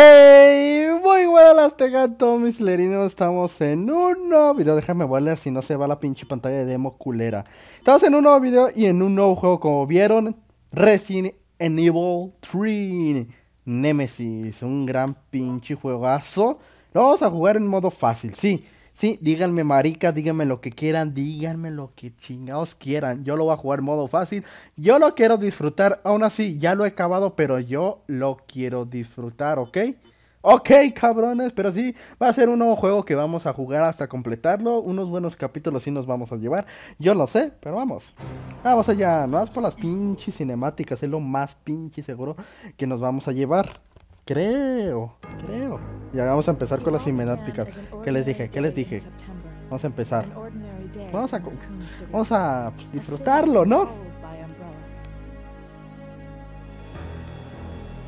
¡Hey! Muy buenas tengan todos mis lerinos. Estamos en un nuevo video. Déjame volver si no se va la pinche pantalla de demo culera. Estamos en un nuevo video y en un nuevo juego. Como vieron, Resident Evil 3 Nemesis. Un gran pinche juegazo. Lo vamos a jugar en modo fácil, sí. Sí, díganme marica, díganme lo que quieran, díganme lo que chingados quieran. Yo lo voy a jugar modo fácil. Yo lo quiero disfrutar. Aún así, ya lo he acabado, pero yo lo quiero disfrutar, ¿ok? Ok, cabrones, pero sí, va a ser un nuevo juego que vamos a jugar hasta completarlo. Unos buenos capítulos sí nos vamos a llevar. Yo lo sé, pero vamos. Vamos allá, no vas por las pinches cinemáticas, es lo más pinche seguro que nos vamos a llevar. Creo, creo. Ya vamos a empezar con las cinemáticas. ¿Qué les dije? ¿Qué les dije? Vamos a empezar. Vamos a, vamos a pues, disfrutarlo, ¿no?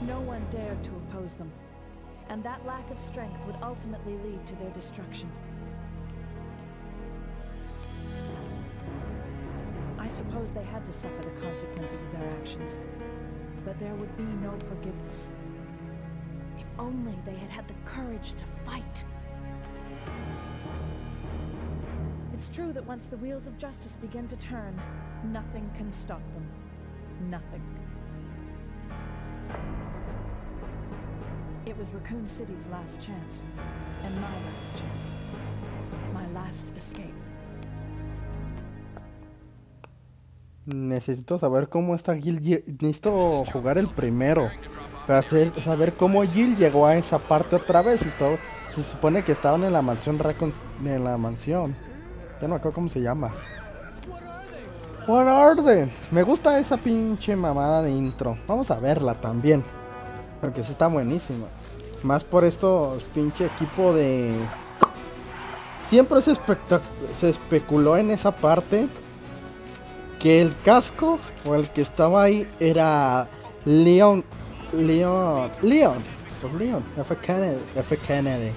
No one dared to oppose them, and that lack of strength would ultimately lead to their destruction. I suppose they had to suffer the consequences of their actions, but there would be no forgiveness. Only they had had the courage to fight. It's true that once the wheels of justice begin to turn, nothing can stop them. Nothing. It was Raccoon City's last chance, and my last chance. My last escape. Necesito saber cómo está Gil. Necesito jugar el primero. Para hacer- saber cómo Jill llegó a esa parte otra vez. Se supone que estaban en la mansión Raccoon. En la mansión. Ya no me acuerdo cómo se llama. What they? Me gusta esa pinche mamada de intro. Vamos a verla también. Porque sí está buenísima. Más por estos pinche equipo de. Siempre se, se especuló en esa parte que el casco o el que estaba ahí era Leon. Leon. Leon. Leon. F. Kennedy. F. Kennedy.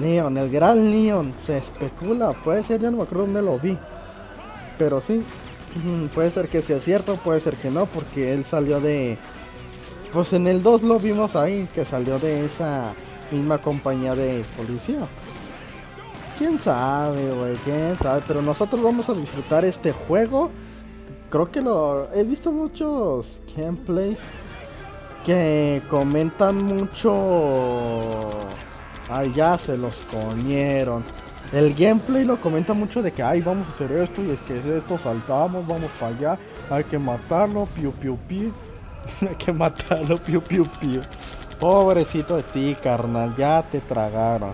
Leon, el gran Leon. Se especula. Puede ser, ya no me acuerdo dónde lo vi. Pero sí. Puede ser que sea cierto, puede ser que no, porque él salió de. Pues en el 2 lo vimos ahí, que salió de esa misma compañía de policía. Quién sabe, güey, quién sabe. Pero nosotros vamos a disfrutar este juego. Creo que lo. He visto muchos gameplays que comentan mucho. Ay, ya se los comieron. El gameplay lo comenta mucho de que, ay, vamos a hacer esto y es que esto saltamos, vamos para allá, hay que matarlo, piu piu piu. hay que matarlo, piu piu piu. Pobrecito de ti, carnal, ya te tragaron.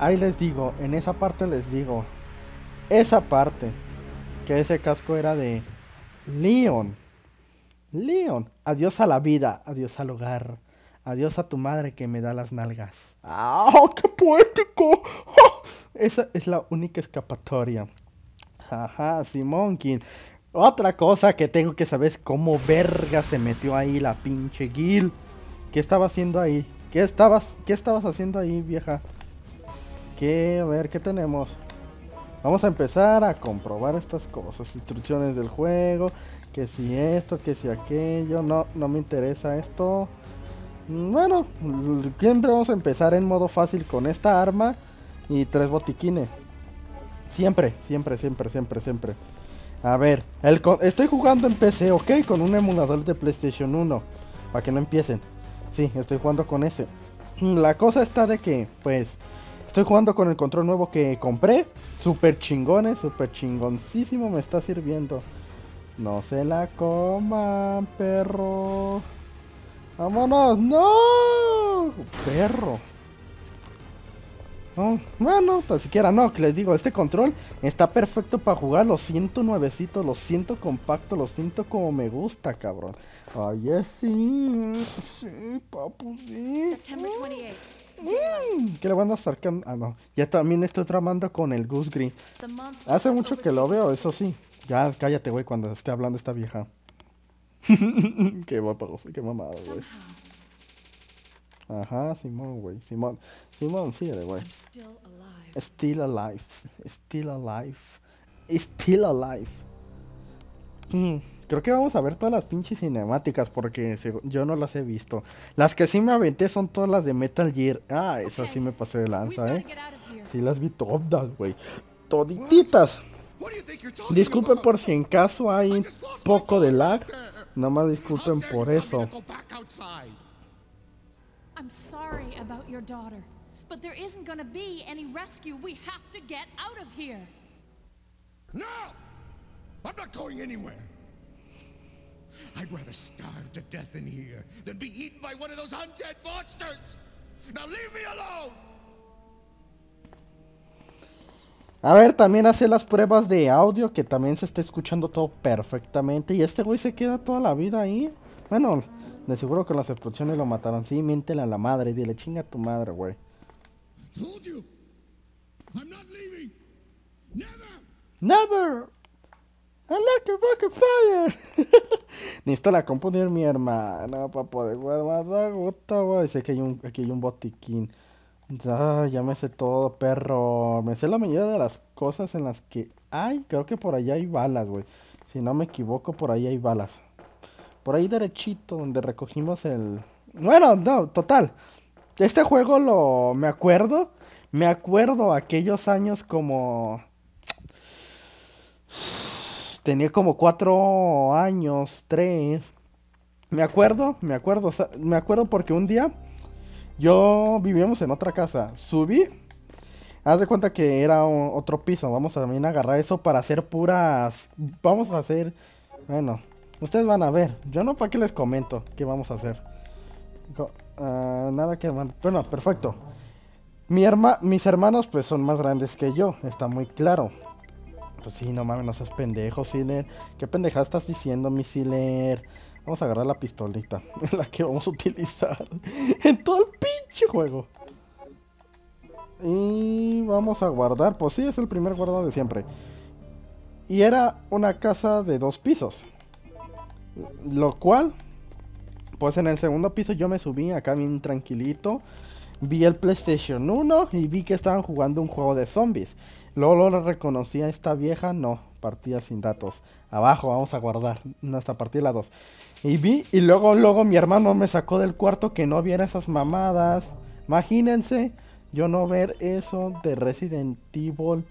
Ahí les digo, en esa parte les digo, esa parte, que ese casco era de Leon. Leon, adiós a la vida, adiós al hogar, adiós a tu madre que me da las nalgas. ¡Ah, qué poético! Esa es la única escapatoria. Ajá, Simón King. Otra cosa que tengo que saber es cómo verga se metió ahí la pinche Gil. ¿Qué estaba haciendo ahí? ¿Qué estabas, qué estabas haciendo ahí, vieja? ¿Qué? A ver, ¿qué tenemos? Vamos a empezar a comprobar estas cosas. Instrucciones del juego. Que si esto, que si aquello. No, no me interesa esto. Mm, Bueno, siempre vamos a empezar en modo fácil con esta arma y tres botiquines. Siempre, siempre, siempre, siempre, siempre. A ver, el estoy jugando en PC, ¿ok? Con un emulador de PlayStation 1. Para que no empiecen. Sí, estoy jugando con ese. La cosa está de que, pues, estoy jugando con el control nuevo que compré. Super chingones, super chingoncísimo me está sirviendo. No se la coman, perro. Vámonos, no, perro. No, bueno, tan siquiera no, que les digo, este control está perfecto para jugar, lo siento nuevecito, lo siento compacto, lo siento como me gusta, cabrón. Oye, sí, sí, papu, sí. September 28th. Mm, ¿Qué le van a estar can- Ah, no. Ya también estoy tramando con el Goose Green. Hace mucho que lo veo, eso sí. Ya, cállate, güey, cuando esté hablando esta vieja. qué guapa, qué mamada, güey. Ajá, Simón, güey. Simón. Simón, síguele, güey. Still alive. Still alive. Still alive. Still alive. Mm, creo que vamos a ver todas las pinches cinemáticas porque yo no las he visto. Las que sí me aventé son todas las de Metal Gear. Ah, eso sí me pasé de lanza, eh. Sí las vi todas, güey. Todititas. What do you think you're talking Disculpen por si en caso hay un poco de lag. Nada más disculpen por you tell me eso. to go back outside? I'm sorry about your daughter, but there isn't going to be any rescue. We have to get out of here. No! I'm not going anywhere. I'd rather starve to death in here than be eaten by one of those undead monsters! Now leave me alone! A ver, también hace las pruebas de audio que también se está escuchando todo perfectamente. Y este güey se queda toda la vida ahí. Bueno, de seguro que las explosiones lo mataron. Sí, miéntele a la madre. Dile, chinga a tu madre, güey. Never! Never. I like a fucking fire. Necesito la compu de mi hermana para poder a gusto, güey. Sé que hay un, aquí hay un botiquín. Ah, ya me sé todo, perro. Me sé la mayoría de las cosas en las que hay. Creo que por allá hay balas, güey. Si no me equivoco, por ahí hay balas. Por ahí derechito, donde recogimos el... Bueno, no, total. Este juego lo... Me acuerdo. Me acuerdo aquellos años como... Tenía como cuatro años, tres. Me acuerdo, me acuerdo, me acuerdo porque un día yo vivíamos en otra casa. Subí. Haz de cuenta que era otro piso. Vamos a también agarrar eso para hacer puras. Vamos a hacer. Bueno, ustedes van a ver. Yo no para qué les comento qué vamos a hacer. Ah, nada que Bueno, perfecto. Mi herma... Mis hermanos pues son más grandes que yo. Está muy claro. Pues sí, no mames, no seas pendejo, Siler. ¿Qué pendejada estás diciendo, mi Siler? Vamos a agarrar la pistolita, la que vamos a utilizar en todo el pinche juego. Y vamos a guardar, pues sí, es el primer guardado de siempre. Y era una casa de dos pisos. Lo cual, pues en el segundo piso yo me subí acá bien tranquilito. Vi el PlayStation 1 y vi que estaban jugando un juego de zombies. Luego lo reconocí a esta vieja, no, partida sin datos. Abajo, vamos a guardar, no esta partida la 2. Y vi, y luego, luego mi hermano me sacó del cuarto que no viera esas mamadas. Imagínense, yo no ver eso de Resident Evil.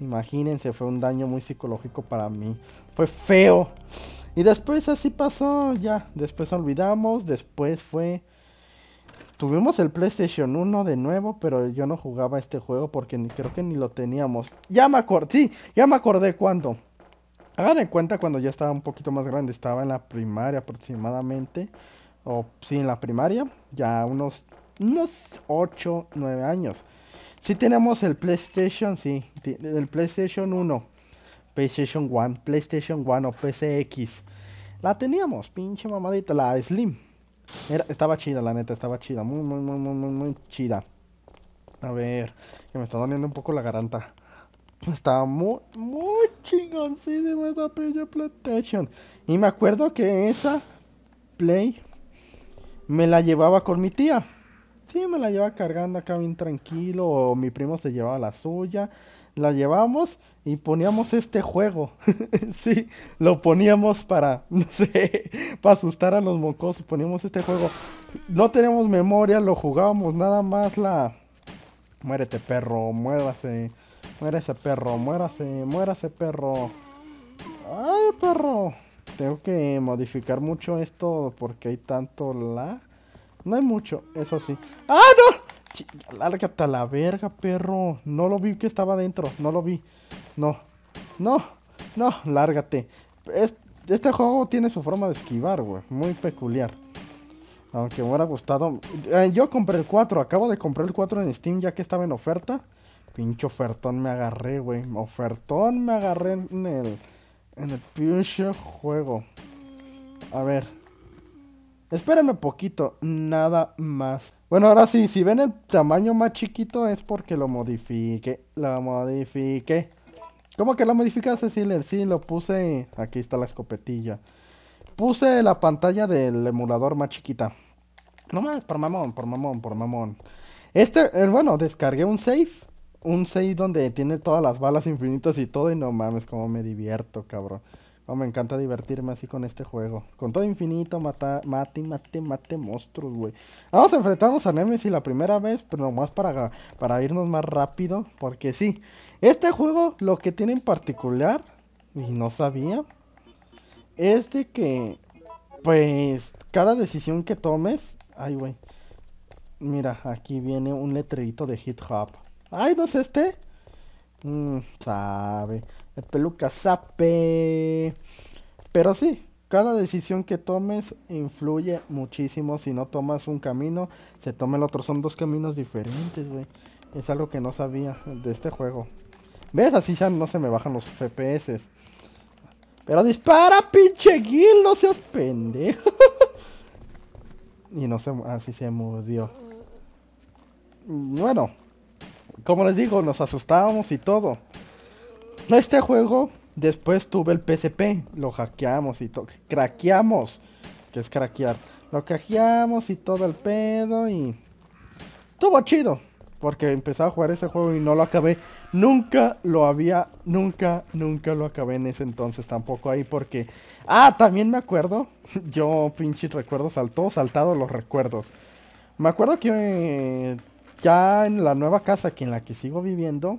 Imagínense, fue un daño muy psicológico para mí. Fue feo. Y después así pasó, ya. Después olvidamos, después fue... Tuvimos el PlayStation 1 de nuevo, pero yo no jugaba este juego porque ni creo que ni lo teníamos. Ya me acordé, sí, ya me acordé cuándo. Hagan de cuenta cuando ya estaba un poquito más grande, estaba en la primaria aproximadamente. O sí, en la primaria, ya unos, unos 8, 9 años. Sí tenemos el PlayStation, sí, el PlayStation 1, PlayStation 1, PlayStation 1 o PCX. La teníamos, pinche mamadita, la Slim. Era, estaba chida, la neta, estaba chida. Muy, muy, muy, muy, muy, chida. A ver, que me está doliendo un poco la garganta. Estaba muy, muy chingoncísima esa pinche PlayStation. Y me acuerdo que esa Play me la llevaba con mi tía. Sí, me la llevaba cargando acá bien tranquilo. O mi primo se llevaba la suya. La llevamos y poníamos este juego. sí, lo poníamos para, no sé, para asustar a los mocosos. Poníamos este juego. No teníamos memoria, lo jugábamos nada más la... Muérete perro, muérase. Muérase perro, muérase, muérase perro. Ay perro. Tengo que modificar mucho esto porque hay tanto la... No hay mucho, eso sí. ¡Ah, no! Lárgate a la verga, perro. No lo vi que estaba dentro. No lo vi. No. No. No, lárgate. Es- este juego tiene su forma de esquivar, güey. Muy peculiar. Aunque me hubiera gustado. Eh, yo compré el 4. Acabo de comprar el 4 en Steam ya que estaba en oferta. Pinche ofertón me agarré, güey. Ofertón me agarré en el. En el pinche juego. A ver. Espérenme poquito, nada más. Bueno, ahora sí, si ven el tamaño más chiquito es porque lo modifique. Lo modifique. ¿Cómo que lo modificaste, Cecilia? Sí, lo puse. Aquí está la escopetilla. Puse la pantalla del emulador más chiquita. No más, por mamón, por mamón, por mamón. Este, eh, bueno, descargué un save. Un save donde tiene todas las balas infinitas y todo. Y no mames, cómo me divierto, cabrón. Oh, me encanta divertirme así con este juego. Con todo infinito, mata, mate, mate, mate monstruos, güey. Vamos a enfrentarnos a Nemesis la primera vez, pero nomás para, para irnos más rápido. Porque sí, este juego lo que tiene en particular, y no sabía, es de que, pues, cada decisión que tomes... Ay, güey. Mira, aquí viene un letrerito de Hit Hop. Ay, ¿no es este? Mmm, sabe. El peluca sape. Pero sí, cada decisión que tomes influye muchísimo. Si no tomas un camino, se toma el otro. Son dos caminos diferentes, güey. Es algo que no sabía de este juego. ¿Ves? Así ya no se me bajan los FPS. Pero dispara, pinche Gil, no seas pendejo. y no se... Así se murió. Bueno, como les digo, nos asustábamos y todo. Este juego, después tuve el PSP, lo hackeamos y todo. Craqueamos, que es craquear. Lo craqueamos y todo el pedo y... Estuvo chido, porque empecé a jugar ese juego y no lo acabé. Nunca lo había, nunca, nunca lo acabé en ese entonces tampoco ahí porque... Ah, también me acuerdo, yo pinche recuerdo, saltó, saltado los recuerdos. Me acuerdo que eh, ya en la nueva casa que en la que sigo viviendo...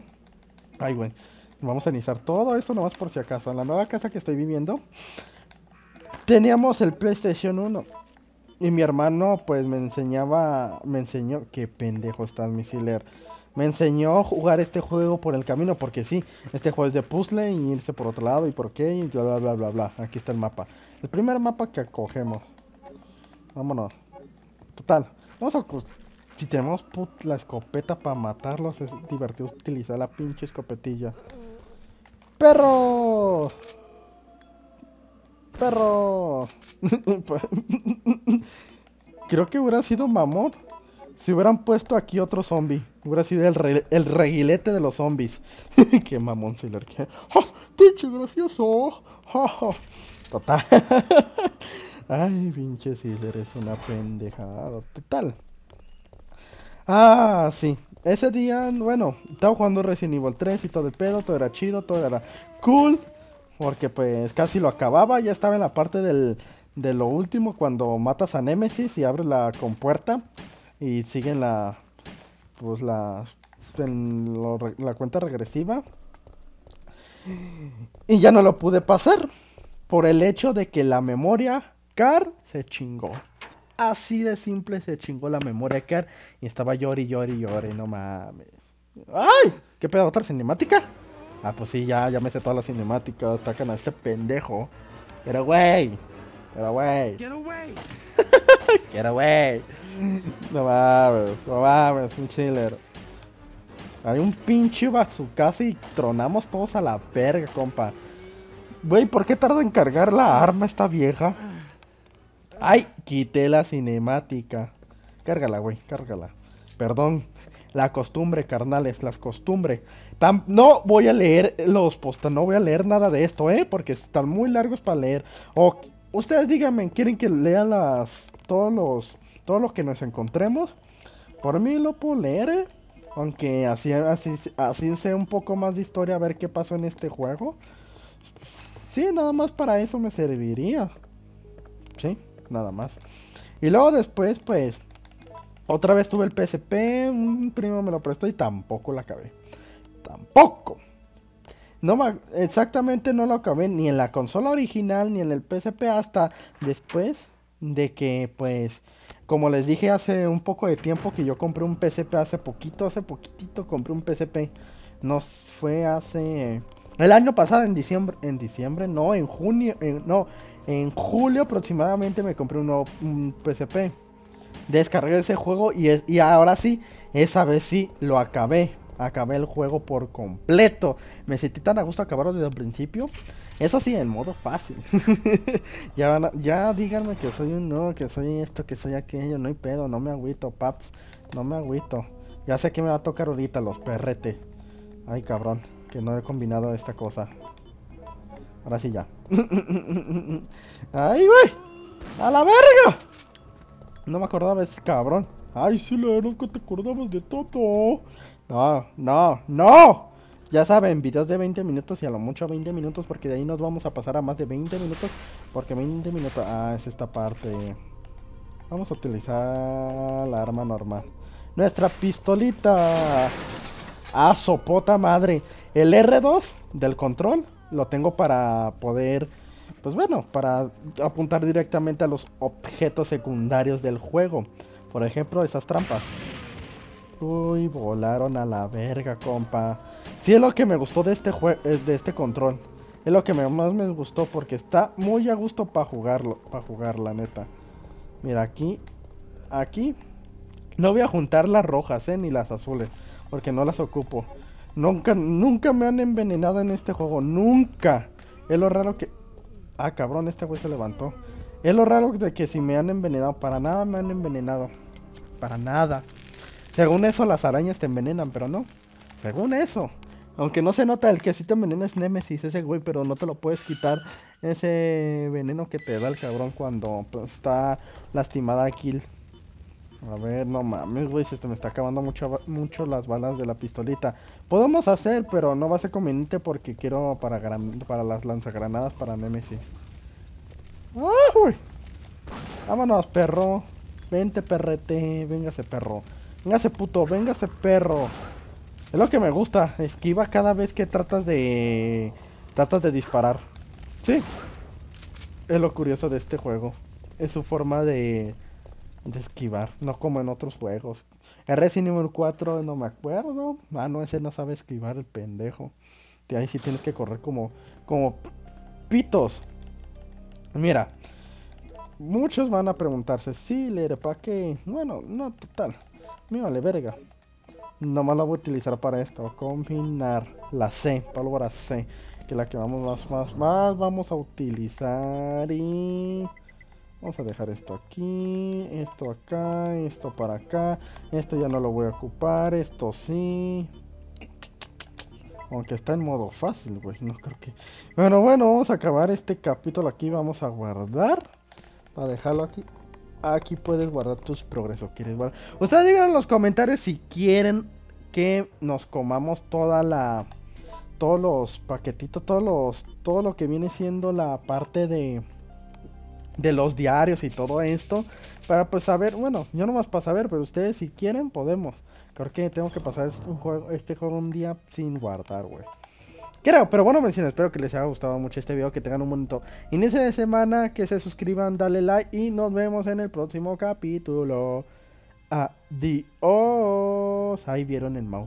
Ay, güey. Vamos a iniciar todo esto nomás por si acaso. En la nueva casa que estoy viviendo, teníamos el PlayStation 1. Y mi hermano, pues me enseñaba, me enseñó, qué pendejo está el misiler. Me enseñó a jugar este juego por el camino, porque sí, este juego es de puzzle y irse por otro lado y por qué y bla bla bla bla bla. Aquí está el mapa. El primer mapa que cogemos. Vámonos. Total. Vamos a si tenemos la escopeta para matarlos, es divertido utilizar la pinche escopetilla. ¡Perro! ¡Perro! Creo que hubiera sido mamón si hubieran puesto aquí otro zombie. Hubiera sido el, el reguilete de los zombies. ¡Qué mamón si le ¡Oh, ¡Pinche gracioso! Total. Ay, pinche Siler, es una pendejada. Total. Ah, sí. Ese día, bueno, estaba jugando Resident Evil 3 y todo el pedo, todo era chido, todo era cool. Porque pues casi lo acababa, ya estaba en la parte del, de lo último cuando matas a Nemesis y abres la compuerta y siguen la, pues la, la cuenta regresiva. Y ya no lo pude pasar por el hecho de que la memoria car se chingó. Así de simple se chingó la memoria car y estaba llori, llori, llori, no mames. ¡Ay! ¿Qué pedo? ¿Otra cinemática? Ah, pues sí, ya, ya me sé todas las cinemáticas. Tacan a este pendejo. Pero güey. Pero güey. Quiero güey. No mames, no mames, un chiller. Hay un pinche bazookazo y tronamos todos a la verga, compa. Güey, ¿por qué tarda en cargar la arma esta vieja? Ay, quité la cinemática. Cárgala, güey, cárgala. Perdón. La costumbre, carnales, las costumbres. no voy a leer los postos, no voy a leer nada de esto, ¿eh? Porque están muy largos para leer. O ustedes díganme, ¿quieren que lea las todos los todo lo que nos encontremos? Por mí lo puedo leer, ¿eh? Aunque así, así, así sea un poco más de historia a ver qué pasó en este juego. Sí, nada más para eso me serviría. Sí nada más. Y luego después, pues, otra vez tuve el PSP, un primo me lo prestó y tampoco la acabé. Tampoco. No exactamente no lo acabé ni en la consola original ni en el PSP hasta después de que pues como les dije hace un poco de tiempo que yo compré un PSP hace poquito, hace poquitito compré un PSP. No fue hace el año pasado en diciembre, en diciembre, no, en junio, no, en julio aproximadamente me compré un nuevo PSP. Descargué ese juego y, y ahora sí, esa vez sí lo acabé. Acabé el juego por completo. Me sentí tan a gusto acabarlo desde el principio. Eso sí, en modo fácil. ya, ya díganme que soy un no, que soy esto, que soy aquello. No hay pedo, no me agüito, paps. No me agüito. Ya sé que me va a tocar ahorita los perrete. Ay, cabrón, que no he combinado esta cosa. Ahora sí ya. ¡Ay, güey! ¡A la verga! No me acordaba ese cabrón. Ay, sí, nunca te acordabas de todo. No, no, no. Ya saben, videos de 20 minutos y a lo mucho 20 minutos porque de ahí nos vamos a pasar a más de 20 minutos. Porque 20 minutos... Ah, es esta parte. Vamos a utilizar la arma normal. Nuestra pistolita. Ah, sopota madre. El R2 del control lo tengo para poder... Pues bueno, para apuntar directamente a los objetos secundarios del juego. Por ejemplo, esas trampas. Uy, volaron a la verga, compa. Sí, es lo que me gustó de este juego, de este control. Es lo que más me gustó porque está muy a gusto para jugarlo, para jugar, la neta. Mira, aquí, aquí, no voy a juntar las rojas, eh, ni las azules, porque no las ocupo. Nunca, nunca me han envenenado en este juego, nunca. Es lo raro que... Ah, cabrón, este güey se levantó. Es lo raro de que si me han envenenado, para nada me han envenenado. Para nada. Según eso, las arañas te envenenan, pero no. Según eso. Aunque no se nota, el que sí te envenena es Nemesis, ese güey, pero no te lo puedes quitar ese veneno que te da el cabrón cuando pues, está lastimada Kill. A ver, no mames, güey, se me está acabando mucho, mucho las balas de la pistolita. Podemos hacer, pero no va a ser conveniente porque quiero para, para las lanzagranadas para Nemesis. ¡Ah, uy! Vámonos, perro. Vente, perrete. Véngase, perro. Véngase, puto. Véngase, perro. Es lo que me gusta. Esquiva cada vez que tratas de... Tratas de disparar. Sí. Es lo curioso de este juego. Es su forma de... De esquivar. No como en otros juegos. Resident Evil 4 no me acuerdo. Ah, no, ese no sabe esquivar el pendejo. De ahí sí tienes que correr como... Como... Pitos. Mira. Muchos van a preguntarse, sí, leer, ¿para qué? Bueno, no, total. Me vale verga. Nomás la voy a utilizar para esto. Combinar la C, palabra C. Que la que vamos más, más, más vamos a utilizar. Y vamos a dejar esto aquí. Esto acá. Esto para acá. Esto ya no lo voy a ocupar. Esto sí. Aunque está en modo fácil, güey. No creo que... Bueno, bueno, vamos a acabar este capítulo aquí. Vamos a guardar. Para dejarlo aquí aquí puedes guardar tus progresos. ¿Quieres guardar? Ustedes digan en los comentarios si quieren que nos comamos toda la todos los paquetitos, todos los todo lo que viene siendo la parte de de los diarios y todo esto para pues saber, bueno, yo nomás para saber, pero ustedes si quieren podemos. Creo que tengo que pasar este juego, este juego un día sin guardar, güey. Pero bueno, menciones, espero que les haya gustado mucho este video, que tengan un bonito inicio de semana, que se suscriban, dale like y nos vemos en el próximo capítulo. Adiós. Ahí vieron el mouse.